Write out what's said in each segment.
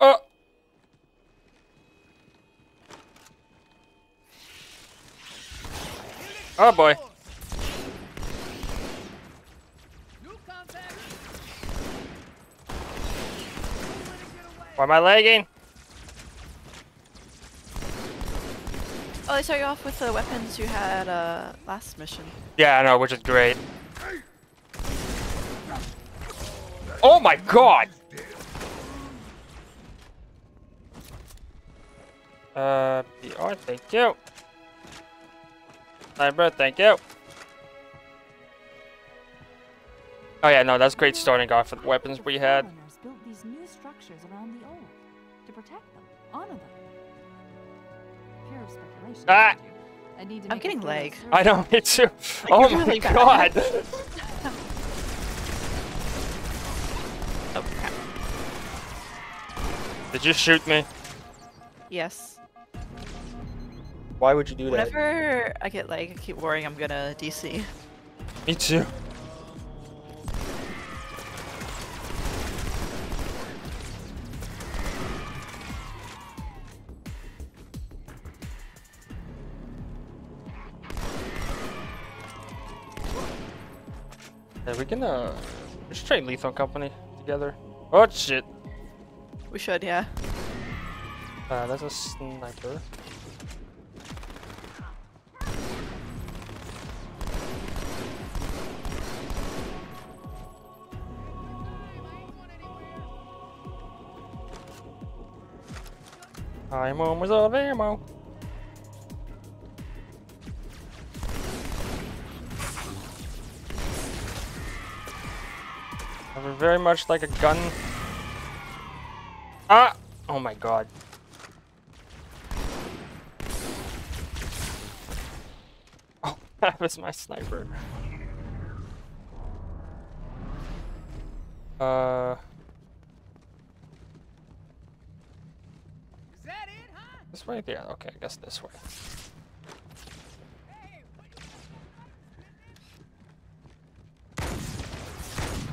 Oh! Oh boy. Why am I lagging? Oh, they start you off with the weapons you had uh, last mission. Yeah, I know, which is great. Oh my god! Uh, PR, thank you. Cyber, thank you. Oh yeah, no, that's great starting off with weapons we had. Built these new structures around the old to protect them, honor them. Pure speculation. Ah! I need to I'm getting further lag. survey. I know, me too. Oh my really god! Oh. Did you shoot me? Yes. Why would you do that? Whenever I get like, I keep worrying I'm gonna DC. Me too. Yeah, we can uh, let's try Lethal Company together? Oh shit! We should, yeah. Uh, that's a sniper. I'm almost out of ammo. We're very much like a gun. Ah! Oh my god. Oh, that was my sniper. Uh. This way? Yeah, okay, I guess this way.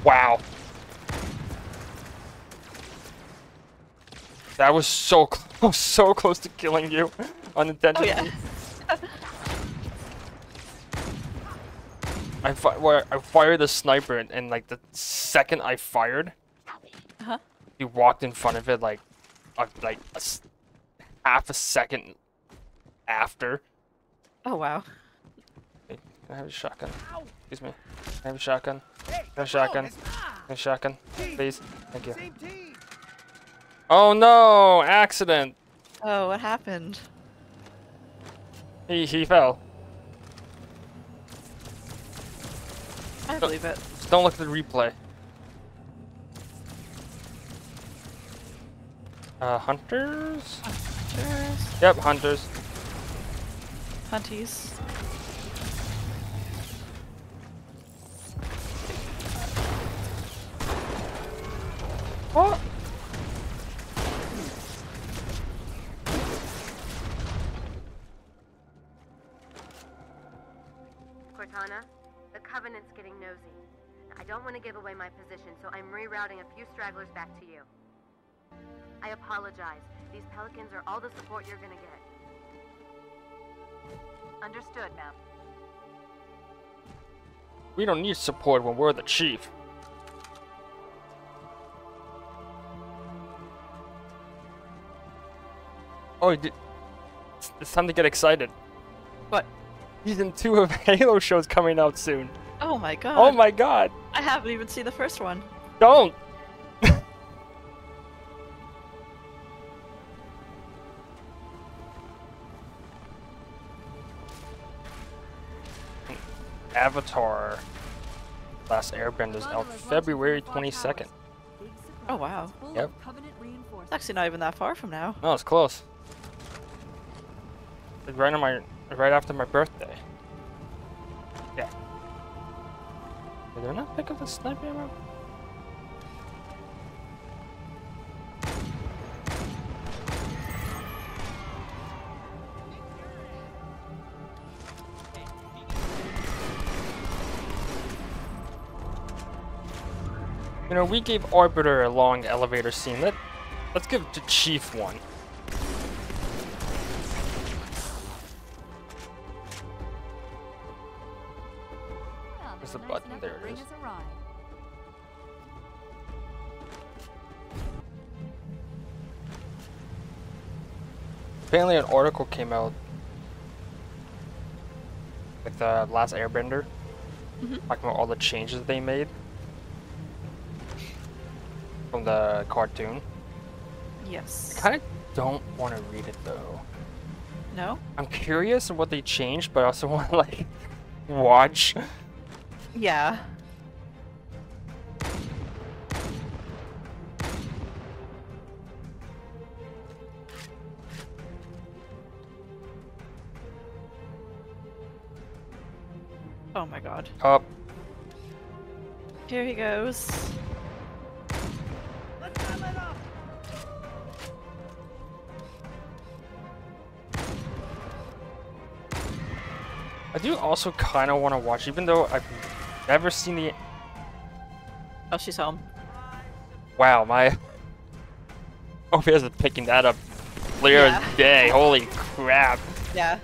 Wow. That was so close, so close to killing you. Unintentionally. Oh yeah. I, fi I fired the sniper and, and like the second I fired, Uh-huh. he walked in front of it like, uh, like a half a second after. Oh wow. Can I have a shotgun? Excuse me. Can I have a shotgun? Can I have a shotgun? Can I have a shotgun? Please. Thank you. Oh no! Accident! Oh, what happened? He he fell. I believe it. Just don't look at the replay. Uh, hunters? Hunters. Yep, hunters. Hunties. What? Cortana, the Covenant's getting nosy. I don't want to give away my position, so I'm rerouting a few stragglers back to you. I apologize. These Pelicans are all the support you're gonna get. Understood, ma'am. We don't need support when we're the chief. Oh, did... it's, it's time to get excited. What? Season 2 of Halo show's coming out soon. Oh my oh god. Oh my god! I haven't even seen the first one. Don't! Avatar Last Airbender is out February 22nd. Oh wow. Yep. It's actually not even that far from now. No, it's close. It's right on my right after my birthday. Yeah. Did I not pick up the sniper ammo? You know, we gave Arbiter a long elevator scene. Let Let's give the chief one. There's Where's they the were nice button? There it is. a. Apparently, an article came out with the last Airbender, Mhm. talking about all the changes they made from the cartoon. Yes. I kind of don't want to read it though. No? I'm curious of what they changed, but I also want to like watch. Yeah. Oh my god. Up. Here he goes. I do also kind of want to watch, even though I've never seen the. Oh, she's home. Wow, my OBS is picking that up clear Yeah. as day. Holy crap. Yeah.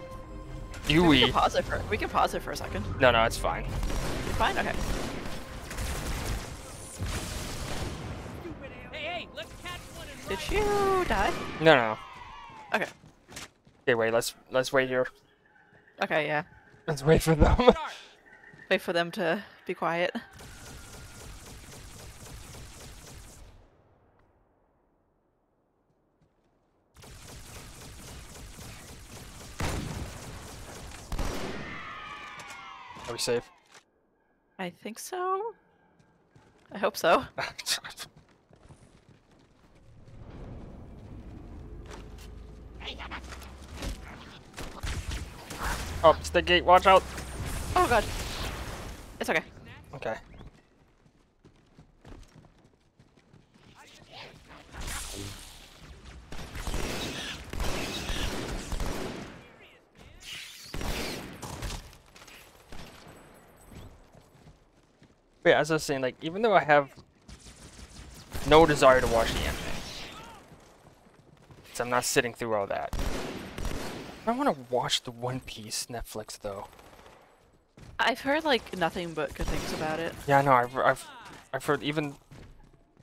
We Dewey. can pause it for we can pause it for a second. No, no, it's fine. Fine? Okay. Did you die? No, no. Okay. Okay, wait. Let's let's wait here. Okay, yeah. Let's wait for them. Wait for them to be quiet. Are we safe? I think so. I hope so. oh, it's the gate. Watch out. Oh god. It's okay. Okay. Wait, as I was saying, like, even though I have no desire to watch the anime, so I'm not sitting through all that. I want to watch the One Piece Netflix though. I've heard like nothing but good things about it. Yeah, I know. I've, I've, I've heard even, um,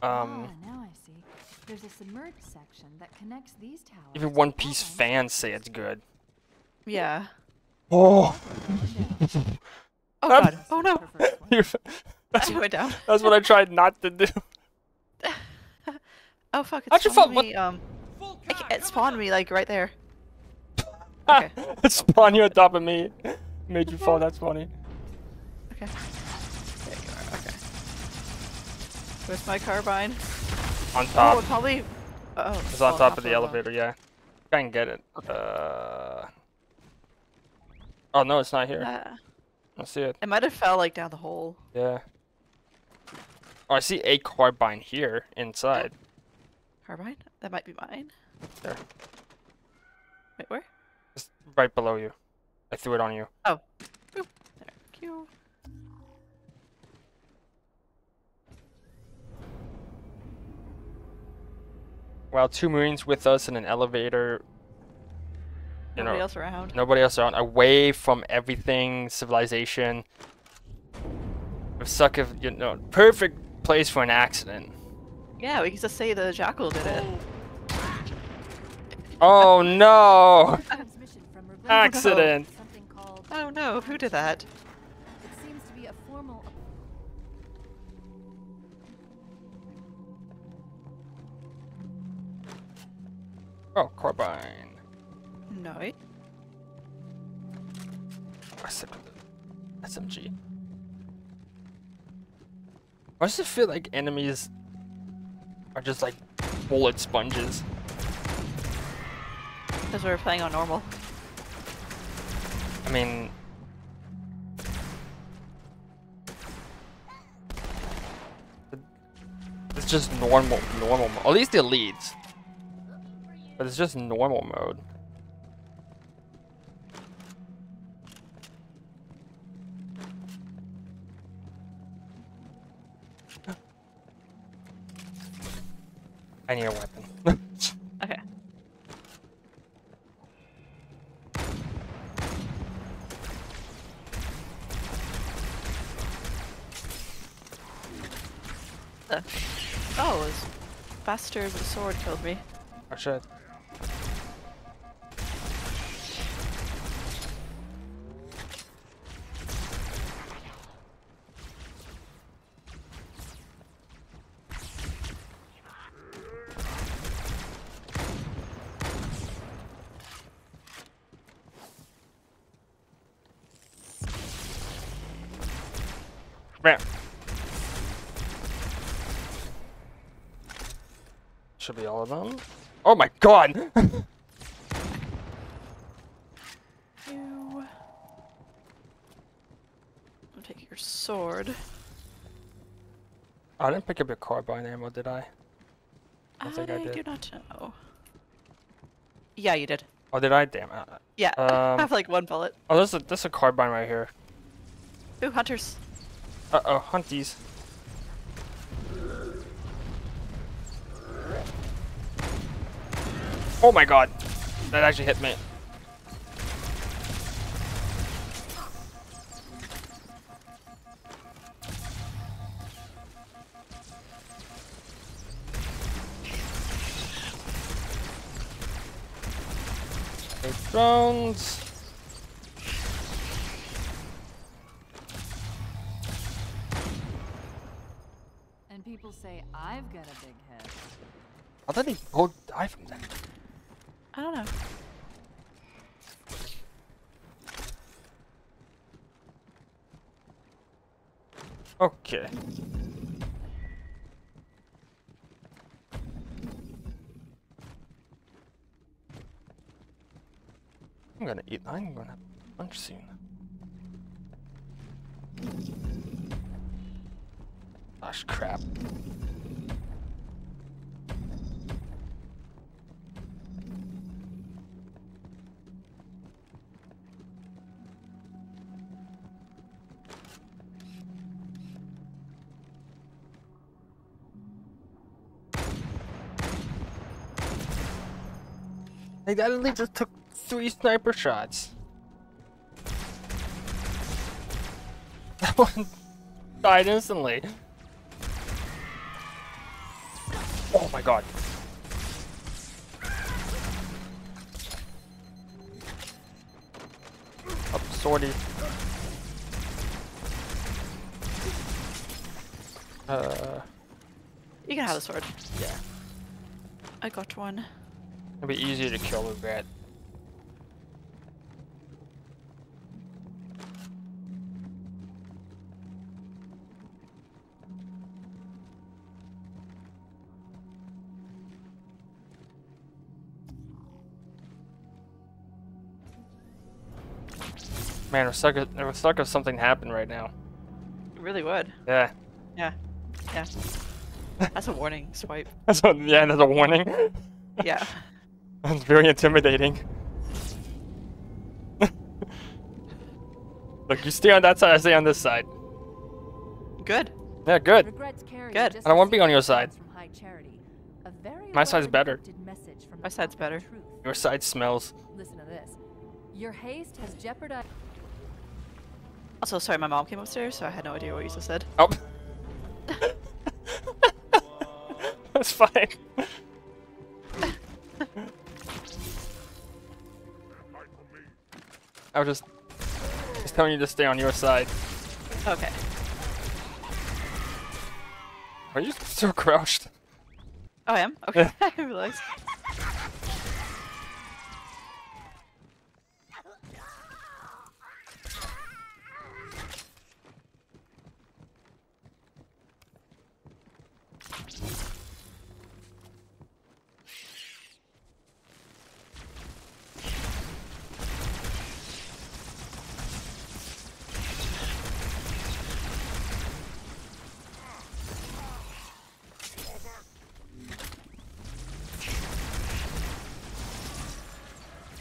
ah, now I see. There's a submerged section that connects these towers. even One Piece fans say it's good. Yeah. Oh, Oh god. Oh no. For that's, I went down. that's what I tried not to do. Oh fuck. It How'd you spawned me. Um. I it spawned me like right there. Okay. Spawn you on top of me. Made you fall. That's funny. Okay. There you are. Okay. Where's my carbine? On Oh, top. it probably. Oh. It's on top of the uh, elevator. Yeah. Try and get it. Uh. Oh no, it's not here. uh, I see it. it might have fell like down the hole. Yeah. Oh, I see a carbine here inside. Carbine? That might be mine. There. Wait, where? Just right below you. I threw it on you. There. Thank you. Well, two Marines with us in an elevator. You Nobody know, else around. nobody else around. Away from everything, civilization. If suck if you know, perfect place for an accident. Yeah, we can just say the jackal did it. Oh no! Transmission from Reglane- Accident. Oh no, who did that? It seems to be a formal. Oh, carbine. No. wait. I SMG. Why does it feel like enemies are just like bullet sponges? Because we were playing on normal. I mean, it's just normal, normal. Mo- At least the elites, but it's just normal mode. I need a weapon. Okay. The oh, it was bastard with a sword killed me. oh shit. Man. Should be all of them. Oh my god! You. I'll take your sword. I didn't pick up your carbine ammo, did I? I think I I did. do not know. Yeah, you did. Oh, did I? Damn. it. Yeah, I Um, have like one bullet. oh, there's a, there's a carbine right here. Ooh, hunters. Uh oh, hunties. Oh my god. That actually hit me. Okay, drones. And people say I've got a big head. How did he go die from that? I don't know. Okay. I'm gonna eat. I'm gonna lunch soon. Gosh, crap. Like that only just took three sniper shots. That one died instantly. Oh my god. Up, sortie. Uh, You can have the sword. yeah. I got one. It'd be easier to kill with that. Man, we're stuck. At, we're stuck if something happened right now. It really would. Yeah. Yeah. Yeah. That's a warning swipe. That's a, yeah. That's a warning. Yeah. That's very intimidating. Look, you stay on that side, I stay on this side. Good. Yeah, good. Good. just I don't wanna be on your side. Charity. My side's better. well-encrypted message from My side's better. Your side smells. Listen to this. Your haste has jeopardized. Also, sorry, my mom came upstairs, so I had no idea what you just said. Oh. That's fine. I was just, just telling you to stay on your side. Okay. Are you still crouched? Oh, I am? Okay. I didn't realize.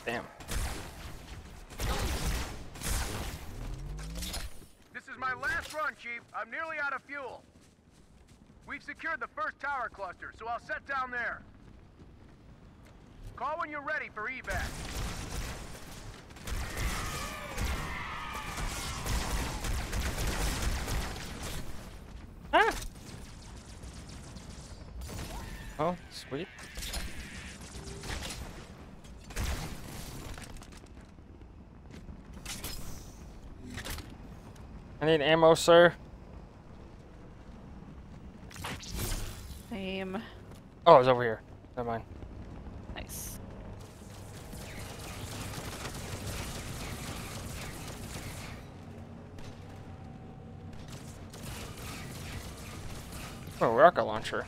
Damn. This is my last run, Chief. I'm nearly out of fuel. We've secured the first tower cluster, so I'll set down there. Call when you're ready for evac. Ah! Oh, sweet. I need ammo, sir. Oh, it's over here. Never mind. Nice. Oh, rocket launcher.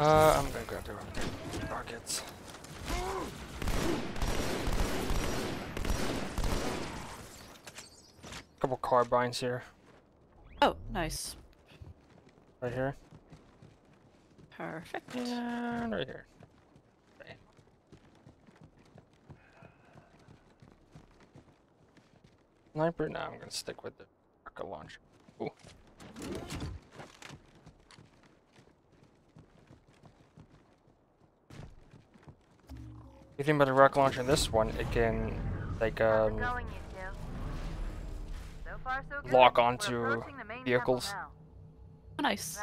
Uh, I'm gonna grab the rocket- rockets. Couple carbines here, Oh, nice. right here, Perfect. and right here. Sniper? Now I'm gonna stick with the rocket launcher. Ooh. You think about the rocket launcher this one, it can like um going. So far, so lock We're onto approaching the main vehicles. temple now. Oh, nice.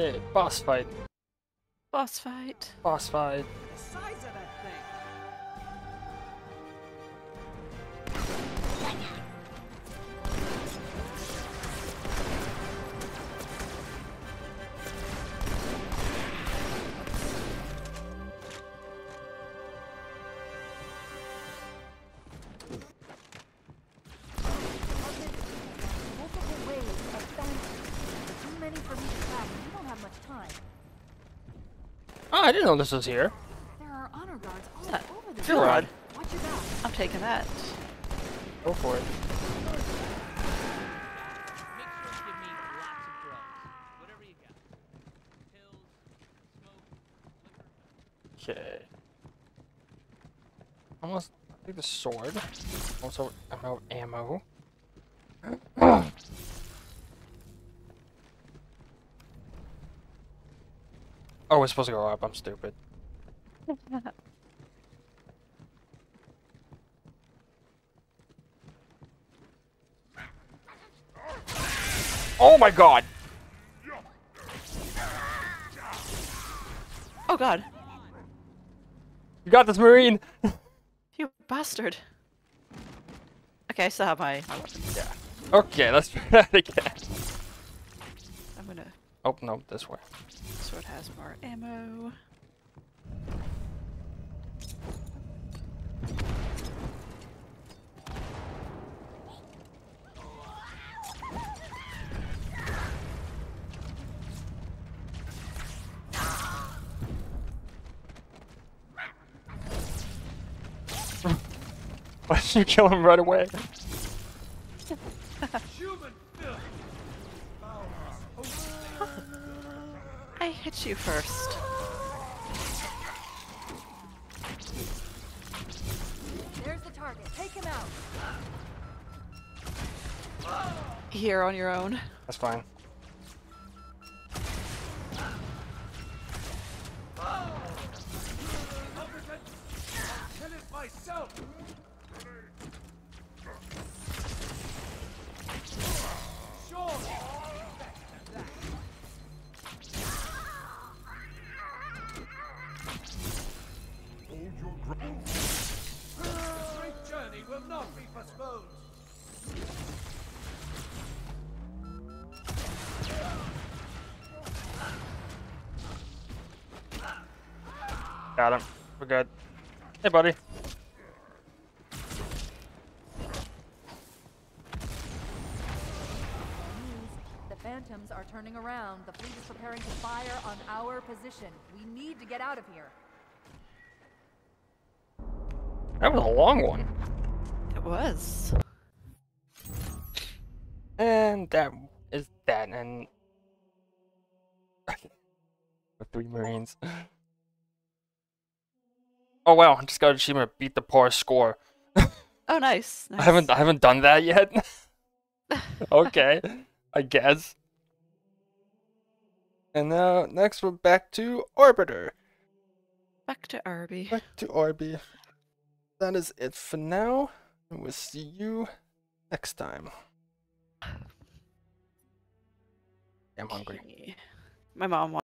Okay, boss fight. Boss fight. Boss fight. I didn't know this was here. There are honor guards all that? over the Fuel rod. Watch your back. I'm taking that. Go for it. Make sure to give me lots of drugs. Whatever you got. Pills, smoke, liquor. Okay. Almost I think the sword. Also ammo ammo. oh, we're supposed to go up. I'm stupid. oh my god! Oh god. You got this, Marine! You bastard. Okay, I still have my, yeah. Okay, let's try that again. I'm gonna. Oh, no, this way. Sword has more ammo. Why did you kill him right away? You first. There's the target. Take him out. Here on your own. That's fine. Got him. We're good. Hey, buddy. The Phantoms are turning around. The fleet is preparing to fire on our position. We need to get out of here. That was a long one. It was. And that is that. And the three Marines. Oh wow! I just got an achievement. Beat the par score. Oh, nice. nice. I haven't I haven't done that yet. okay, I guess. And now next we're back to Orbiter. Back to Arby. Back to Orby. That is it for now. And we'll see you next time. I'm hungry. My mom